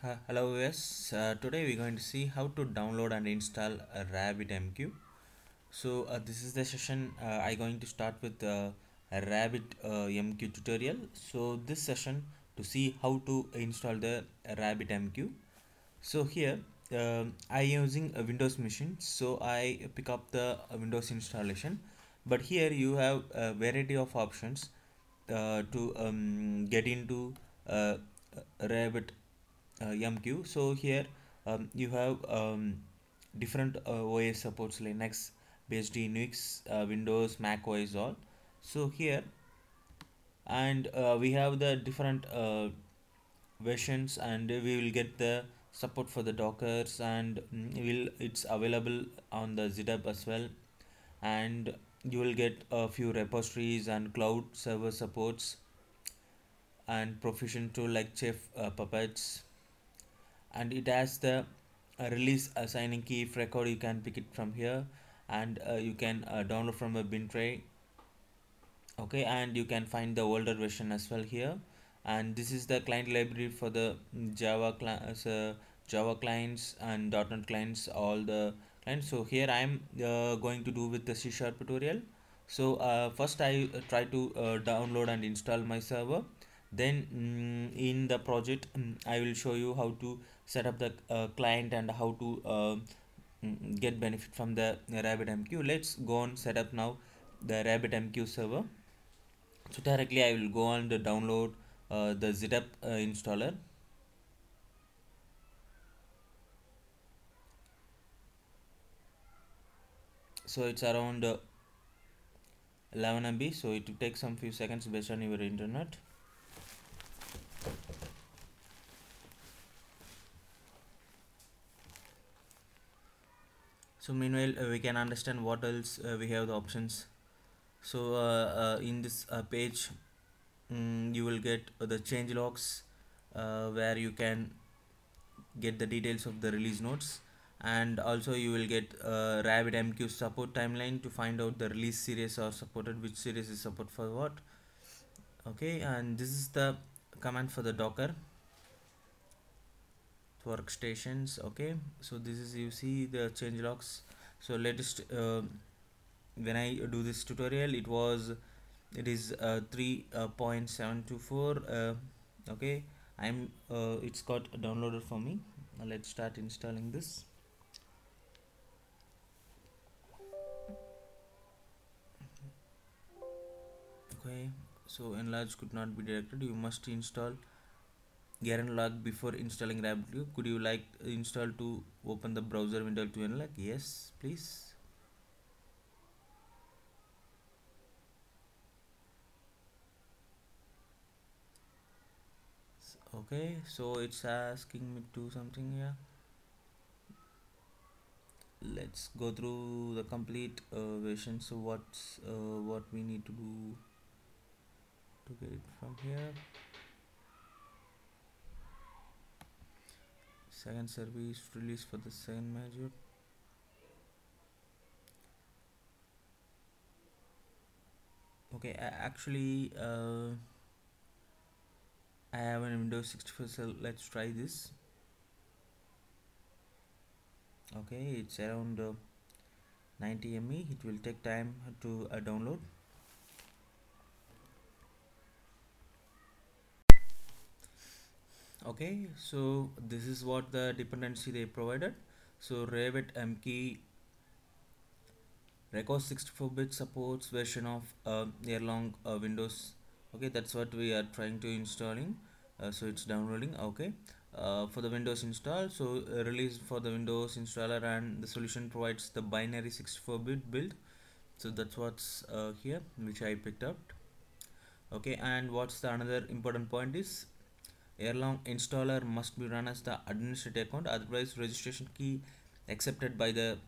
Uh, hello yes uh, today we're going to see how to download and install a rabbit mq so uh, this is the session uh, i'm going to start with uh, a rabbit uh, tutorial. So this session to see how to install the RabbitMQ so here um, i am using a windows machine so i pick up the uh, windows installation. But here you have a variety of options uh, to um, get into uh, rabbit uh, MQ. So here um, you have um, different uh, OS supports Linux, based Unix, uh, Windows, Mac OS all. So here and uh, we have the different uh, versions and we will get the support for the dockers and mm, will it's available on the ZDub as well and you will get a few repositories and cloud server supports and proficient tool like chef uh, puppets and it has the uh, release assigning key if record. You can pick it from here and uh, you can uh, download from a Bintray. Okay and you can find the older version as well here. And this is the client library for the java class uh, java clients and .NET clients all the clients. So here i am uh, going to do with the c sharp tutorial. So uh, first i try to uh, download and install my server then mm, in the project mm, i will show you how to set up the uh, client and how to uh, mm, get benefit from the rabbitmq let's go on set up now the rabbitmq server. So directly i will go on the download uh, the ZDub uh, installer. So it's around uh, 11 MB so it will take some few seconds based on your internet so meanwhile uh, we can understand what else uh, we have the options. So uh, in this page mm, you will get the change logs where you can get the details of the release notes. And also you will get uh, rabbit mq support timeline to find out the release series or supported which series is support for what. Okay and this is the command for the docker. Workstations okay. So this is you see the change logs so latest uh, when i do this tutorial it was it is uh, 3.724 uh, okay? I'm uh, it's got downloaded for me. Let's start installing this. Okay so Erlang could not be directed. You must install Erlang before installing RabbitMQ. Could you like install to open the browser window to unlock? Yes, please. Okay, so it's asking me to something here. Let's go through the complete uh, version. So what's uh, what we need to do to get it from here? Second service release for the second module okay actually uh, I have a Windows 64 so let's try this. Okay it's around uh, 90 ME it will take time to uh, download okay so this is what the dependency they provided. So rabbit mq record 64-bit supports version of uh, Erlang uh, Windows. Okay that's what we are trying to installing uh, so it's downloading okay. Uh, for the Windows install so uh, release for the Windows installer and the solution provides the binary 64-bit build. So that's what's uh, here which I picked up. Okay and what's the another important point is Erlang installer must be run as the administrator account. Otherwise registration key accepted by the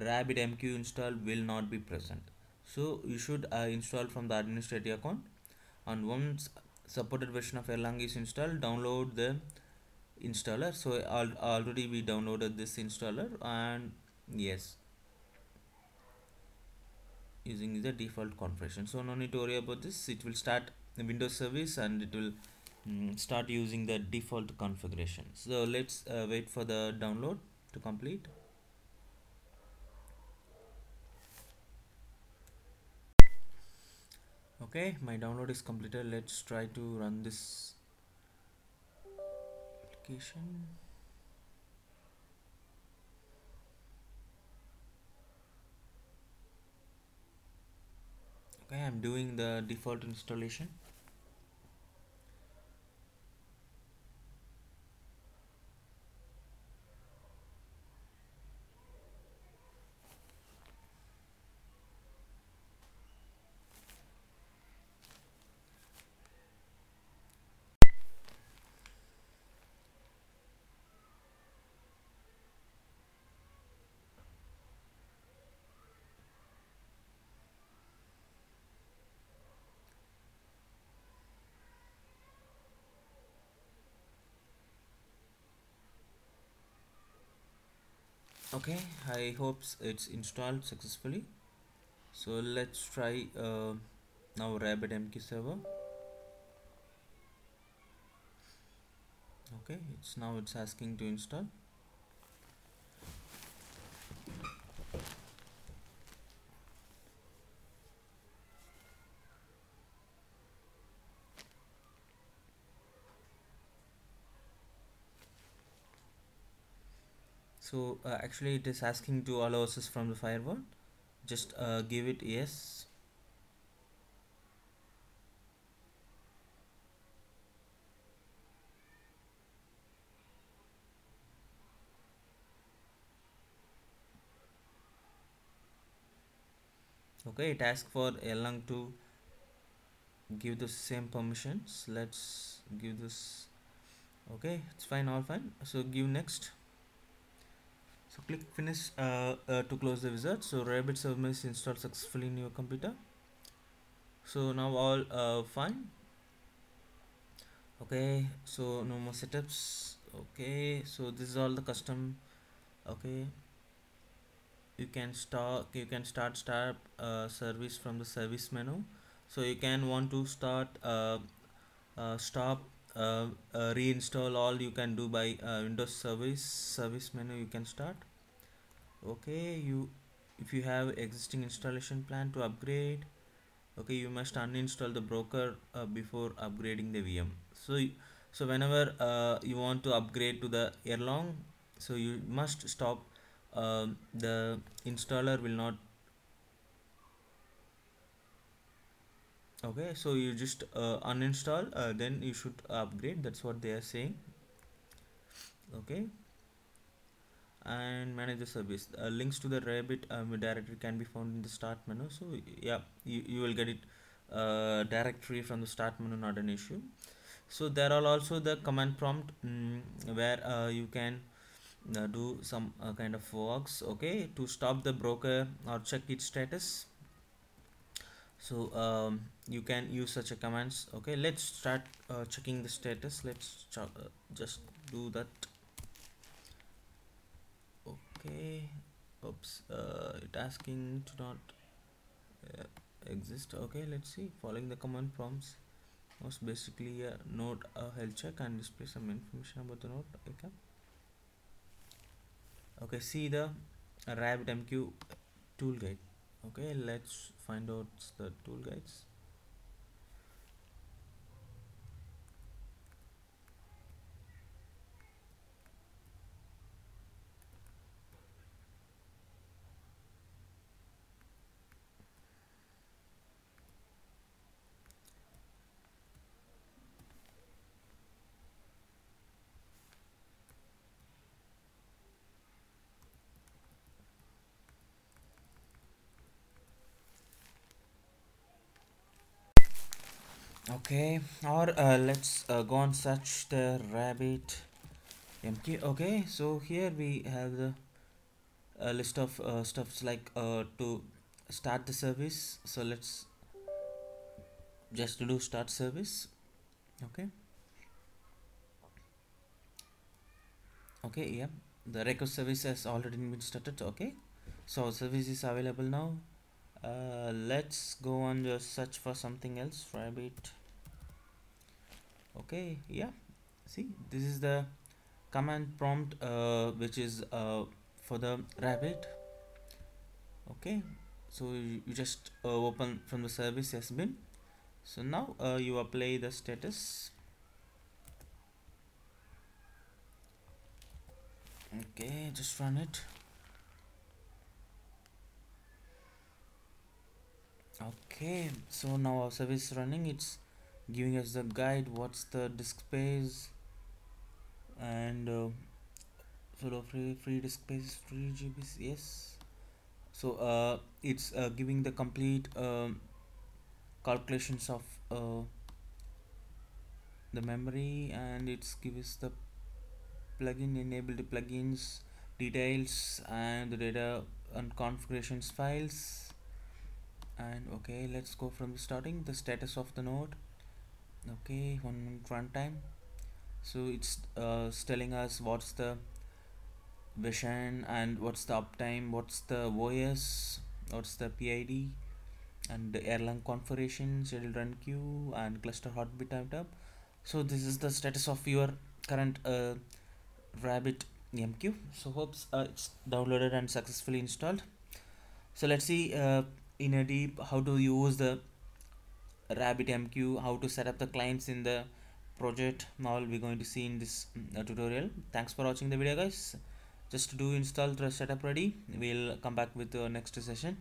rabbit mq install will not be present. So you should uh, install from the administrator account. And once supported version of Erlang is installed download the installer. So al already we downloaded this installer and yes using the default configuration. So no need to worry about this. It will start the windows service and it will mm, start using the default configuration. So let's uh, wait for the download to complete. Okay my download is completed. Let's try to run this application. Okay i'm doing the default installation okay i hope it's installed successfully. So let's try uh, now rabbitmq server. Okay it's now it's asking to install so uh, actually it is asking to allow access from the firewall. Just uh, give it yes. Okay it asks for Erlang to give the same permissions. Let's give this. Okay it's fine all fine. So give next so click finish uh, uh, to close the wizard. So rabbit server is installed successfully in your computer. So now all uh, fine. Okay so no more setups. Okay so this is all the custom. Okay. You can start you can start start uh, service from the service menu. So you can want to start uh, uh, stop uh, uh, reinstall all you can do by uh, windows service service menu you can start. Okay you if you have existing installation plan to upgrade okay you must uninstall the broker uh, before upgrading the VM so so whenever uh, you want to upgrade to the Erlang so you must stop um, the installer will not okay so you just uh, uninstall uh, then you should upgrade that's what they are saying. Okay. And manage the service. Uh, links to the rabbit um, directory can be found in the start menu so yeah you, you will get it uh, directory from the start menu not an issue. So there are also the command prompt um, where uh, you can uh, do some uh, kind of works okay to stop the broker or check its status so um, you can use such a commands. Okay let's start uh, checking the status. Let's uh, just do that. Okay oops uh, it asking to not uh, exist. Okay let's see. Following the command prompts was basically a node a health check and display some information about the node okay. Okay see the rabbitmq tool guide okay let's find out the tool guides okay or uh, let's uh, go and search the rabbit mq okay so here we have the a list of uh, stuffs like uh, to start the service so let's just to do start service okay. Okay yeah the request service has already been started okay so service is available now. Uh, let's go on just search for something else rabbit okay yeah. See this is the command prompt uh, which is uh, for the rabbit. Okay so you, just uh, open from the service has been. So now uh, you apply the status. Okay just run it. Okay so now our service running. It's giving us the guide what's the disk space and uh, of free free disk space 3 GB yes. So uh, it's uh, giving the complete um, calculations of uh, the memory and it's gives the plugin enable the plugins details and the data and configurations files. And okay let's go from the starting the status of the node okay one runtime so it's uh, telling us what's the vision and what's the uptime what's the OS what's the PID and the Erlang configuration schedule run queue and cluster heartbeat type so this is the status of your current uh, rabbit MQ so hopes uh, it's downloaded and successfully installed. So let's see uh, in a deep how to use the RabbitMQ, how to set up the clients in the project. Now we're going to see in this uh, tutorial. Thanks for watching the video guys. Just do install the setup ready. We'll come back with the next session.